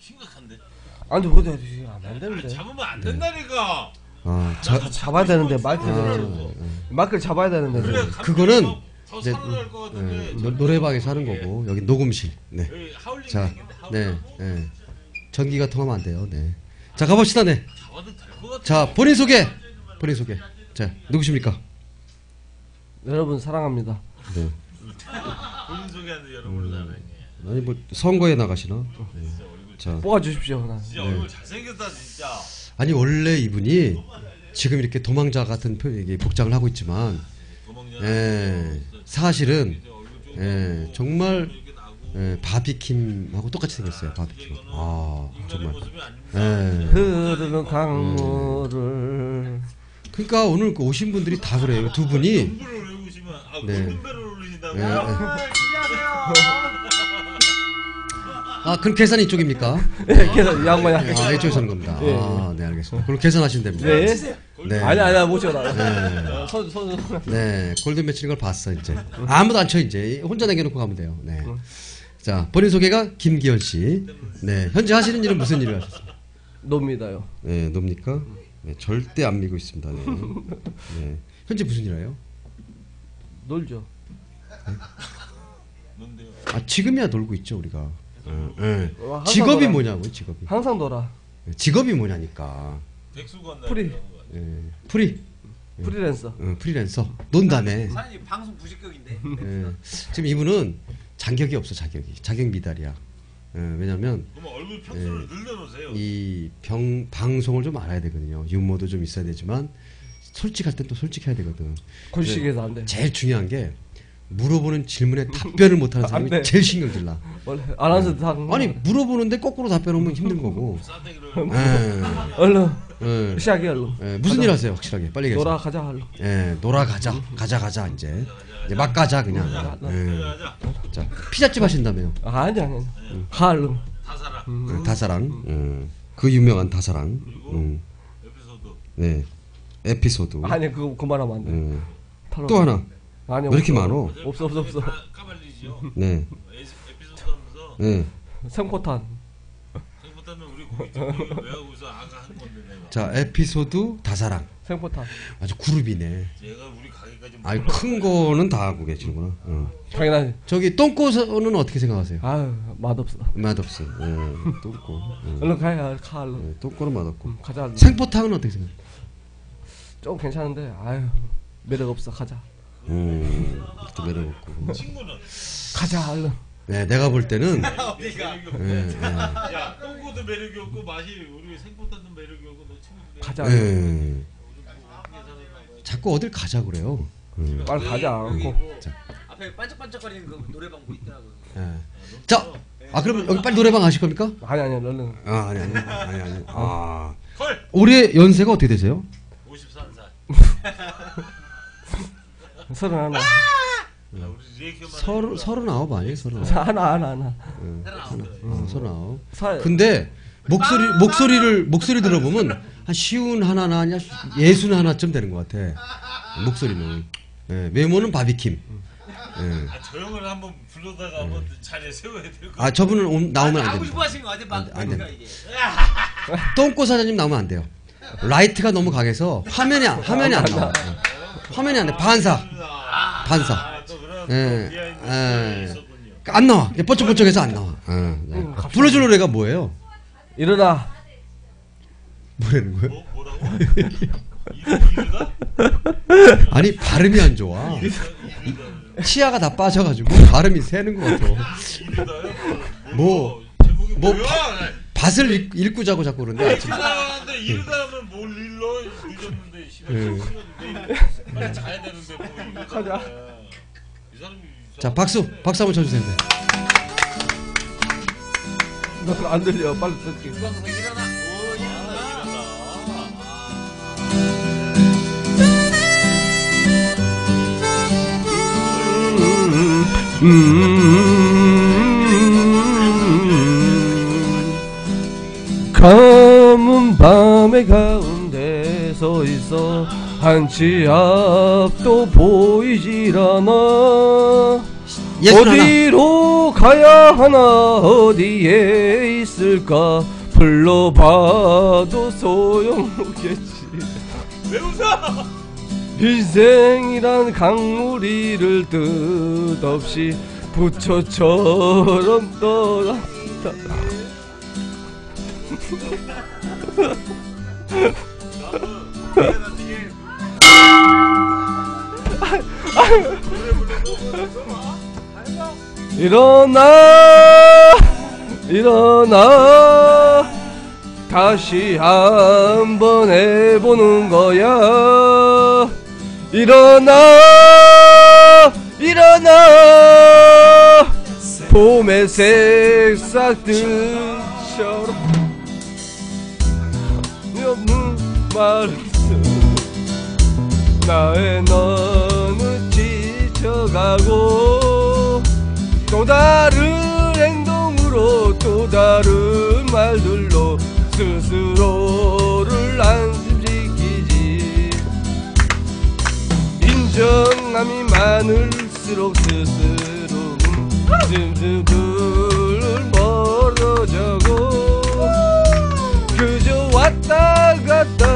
심각한데. 아니 근데 안 아니, 되는데. 잡으면 안 된다니까. 아, 자, 자, 잡아야 되는데 아, 마이크를 마이크를 잡아야 되는데. 그래. 갑자기 그거는 더- 더 이제 살아날 것 같은데. 예, 노, 노래방에서 하는 거고 여기 녹음실. 네. 여기 하울링 자, 하울링. 네, 네. 전기가 통하면 안 돼요. 네. 자, 가봅시다. 네. 잡아도 될 것 같아. 자, 본인 소개. 본인 소개. 자, 누구십니까? 여러분 사랑합니다. 네. 본인 소개하는데 여러분을 나네. 아니 뭐 선거에 나가시나? 네. 자, 뽑아 주십시오. 나. 진짜 얼굴 잘생겼다 진짜. 아니 원래 이분이 지금 이렇게 도망자 같은 표, 이게 복장을 하고 있지만, 도망자. 예, 사실은 예, 정말. 예, 바비킴하고 똑같이 생겼어요. 바비킴. 아, 정말. 예. 흐르는 강물을 그러니까 오늘 그 오신 분들이 다 그래요. 두 분이 아 네. 예, 예. 아, 그럼 계산 이쪽입니까? 예, 계속 양반이 할게. 아, 이쪽에서 하는 겁니다. 아, 네, 알겠습니다. 그럼 계산하시면 됩니다. 네. 네. 아니 아니야 못 쳐라. 네. 손 손. 손. 네, 골든 매치는 걸 봤어, 이제. 아무도 안 쳐, 이제. 혼자 남겨놓고 가면 돼요. 네. 자, 본인 소개가 김기현 씨. 네, 현재 하시는 일은 무슨 일을 하셨어요? 놉니다요. 네, 놉니까? 네, 절대 안 믿고 있습니다. 네. 네. 현재 무슨 일 해요? 놀죠. 뭔데요? 아, 지금이야 놀고 있죠, 우리가. 어, 네. 어, 항상 직업이 놀아. 뭐냐고요, 직업이. 항상 놀아. 직업이 뭐냐니까. 백수건 프리. 예, 프리. 프리랜서. 어, 프리랜서. 논다네. 사장님 방송 부적격인데 예. 지금 이분은 자격이 없어, 자격이. 자격 미달이야. 예, 왜냐면 그러면 얼굴 평수를 늘려놓으세요. 이 병 방송을 좀 알아야 되거든요. 유머도 좀 있어야 되지만 솔직할 땐 또 솔직해야 되거든. 골식에서 안 돼. 제일 중요한 게 물어보는 질문에 답변을 못하는 안 사람이 돼. 제일 신경질 나. 원래 아나운서 다 아니 물어보는데 거꾸로 답변하면 힘든 거고. 예, 얼른 예, 시작이 얼른. 예, 무슨 일 하세요, 확실하게 빨리 얘기해. 놀아 가자 얼른. 예, 놀아 가자, 가자 가자 이제, 이제 막 가자 그냥. 예. 자 피자집 하신다며요. 아, 아니 아니. 가 얼른. 다사랑 예, 다사랑. 예. 그 유명한 다사랑. 음. 에피소드. 네. 에피소드. 아니 그거 그만하면 안 돼. 예. 또 하나. 아니 왜 이렇게. 많어? 없어 없어 없어. 까- 까발리지요. 네. 에피소드 하면서 네. 생포탄. 생각보다는 우리 듣고 외우고서 아까 한 건데 내가. 자 에피소드 다사랑. 생포탄. 아주 그룹이네. 얘가 우리 가게까지 아이 큰 거는 다 하고 계시는구나. 어. 당연하지. 저기 똥꼬는 어떻게 생각하세요? 아유 맛없어. 맛없어. 예. 똥꼬. 예. 얼른 가야 가 얼른. 예, 똥꼬는 맛없고. 음, 가자 얼른. 생포탕은 어떻게 생각? 좀 괜찮은데 아유 매력 없어 가자. 음. 또 매력 없고. 친구는 가자 얼른. 네, 내가 볼 때는 어디가. 예, 예. 야 똥꼬도 매력이 없고 맛이 우리 생포탄도 매력이 없고 너 친구들 가자 얼른. 예. 자꾸 어딜 가자 그래요. 음. 빨리 가자. 고. 앞에 반짝반짝거리는 그 노래방 뭐 있더라고요 예. 자, 아 그러면 여기 빨리 노래방 가실 겁니까? 아니 아니 얼른. 아, 아니 아니 아니 아니. 아. 헐 올해 연세가 어떻게 되세요? 53살. 서른 하나. 서른 서른아홉 아니에요? 서른아홉. 하나 하나 하나. 어, 서른아홉. 사. 근데 목소리 목소리를 목소리 들어보면 한 쉬운 하나나 아니야 예순 하나쯤 되는 것 같아. 목소리는. 예, 외모는 바비킴. 예. 아, 저 형을 한번 불러다가 한번 자리에 세워야 될 거. 아 저분은 오- 나오면 안 하고 됩니다. 싶어 하시는 거 같아 막안 돼, 안 뭔가 돼. 이게 똥꼬 사장님 나오면 안 돼요. 라이트가 너무 강해서 화면이 안- 화면이 안 나와. 화면이 안 돼. 반사. 반사. 아, 또 그런 예, 또 비하인드 예. 있었군요. 안 나와. 뻐쩍뻐쩍해서 안 나와. 어, 네. 불러줄 노래가 뭐예요? 일어나. 뭐라는 거예요? 뭐 뭐라고? 이유가? 아니 발음이 안 좋아. 치아가 다 빠져가지고 발음이 새는 것 같아. 이유가요? 뭐, 제목이 뭐 뭐야? 밭을 읽, 읽고 자고 자꾸 그러는데 아침. 이러다 하면 뭘 일러 늦었는데 시간 예. 빨리 자야 되는데 뭐 가자. 이 사람이 자 박수 박수 한번 쳐주세요. 네. 너안 들려. 빨리 듣게. 주방에서 일어나 오 일어나 검은 밤의 가운데 서 있어. 한 치 앞도 보이질 않아. 어디로 가야 하나? 어디에 있을까? 불러봐도 소용없겠지. 왜 웃어? 인생이란 강물이를 뜻없이 부처처럼 떠났다 일어나 일어나. 다시 한번 해보는 거야. 일어나 일어나. 봄의 새싹들처럼. 없는 말씀 나의 너는 지쳐가고 또 다른 행동으로 또 다른 말들로 스스로를 안심시키지. 인정함이 많을수록 스스로 슴슴들 멀어져고 그저 왔다 갔다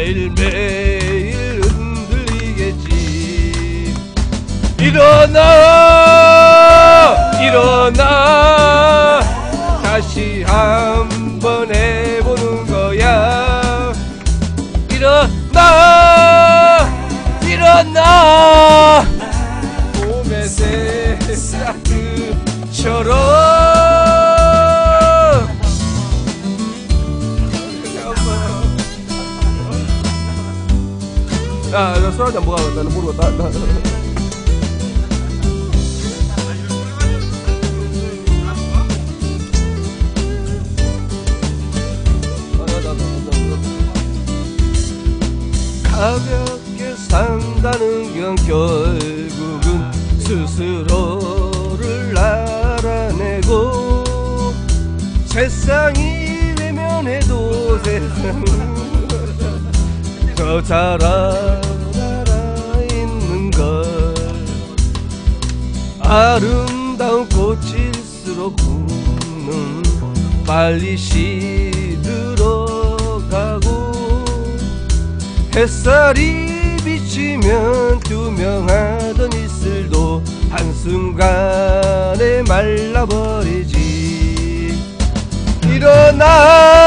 매일매일 흔들리겠지. 일어나 일어나. 다시 한번 해보는 거야. 일어나 일어나. 봄의 새싹들처럼 야, 나술 한잔 먹어야겠다. 나 모르겠다. 가볍게 산다는 건 결국은 스스로를 알아내고 세상이 외면해도 세상은 더잘 알아 아름다운 꽃일수록 꿈은 빨리 시들어가고 햇살이 비치면 투명하던 이슬도 한순간에 말라버리지. 일어나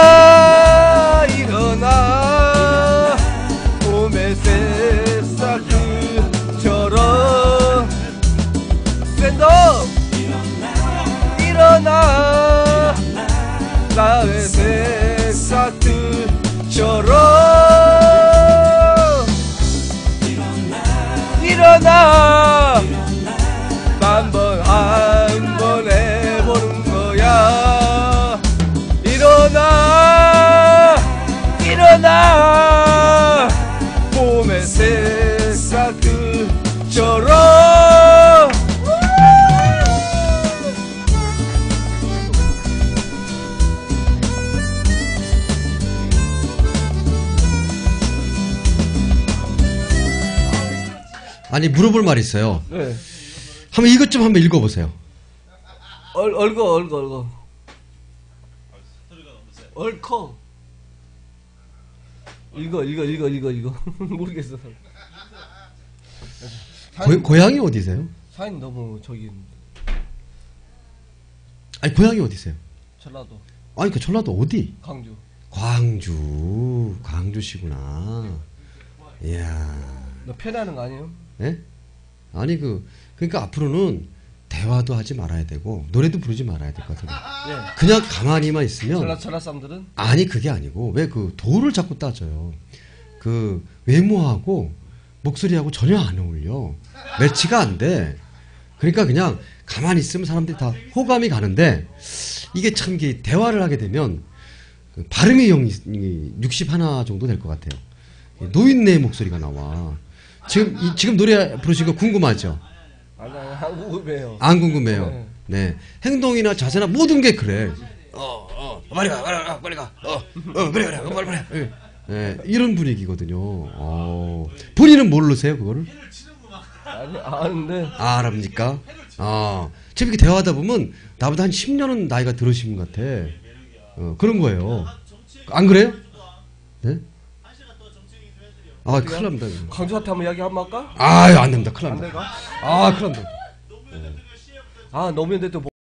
아니 물어볼 말 있어요. 네. 한번 이것 좀 한번 읽어보세요. 얼, 얼거 얼거 얼거 얼커 읽어 읽어 읽어 읽어 읽어 모르겠어 고, 고향이 어디세요? 사인 너무 저기 아니 고향이 어디세요? 전라도 아니 그 전라도 어디? 광주 광주 광주시구나. 이야. 너 편하는 거 아니에요? 예? 아니 그 그러니까 앞으로는 대화도 하지 말아야 되고 노래도 부르지 말아야 될 것 같아요. 예 그냥 가만히만 있으면 전라 전라 사람들은 아니 그게 아니고 왜 그 도를 자꾸 따져요. 그 외모하고 목소리하고 전혀 안 어울려. 매치가 안 돼. 그러니까 그냥 가만히 있으면 사람들이 다 호감이 가는데 이게 참 이게 대화를 하게 되면 그 발음이 영61 정도 될 것 같아요. 노인네 목소리가 나와. 지금 이- 지금 노래 부르신 거 궁금하죠? 아니 아니 한국 왜요? 안 궁금해요. 네. 행동이나 자세나 모든 게 그래. 어, 어, 빨리 가, 빨리 가, 빨리 가. 어, 어, 그래, 그래, 빨리, 빨리. 예. 네, 이런 분위기거든요. 어, 본인은 모르세요, 그거를? 아니 아는데 아, 알합니까? 아, 지금 이렇게 대화하다 보면 나보다 한 10년은 나이가 들으신 것 같아. 어, 그런 거예요. 안 그래요? 네? 아, 큰일 납니다. 강조 사태 한번 이야기 한번 할까? 아유, 안 됩니다. 큰일 안 납니다. 아, 큰일 납니다. 아 노무현 대통령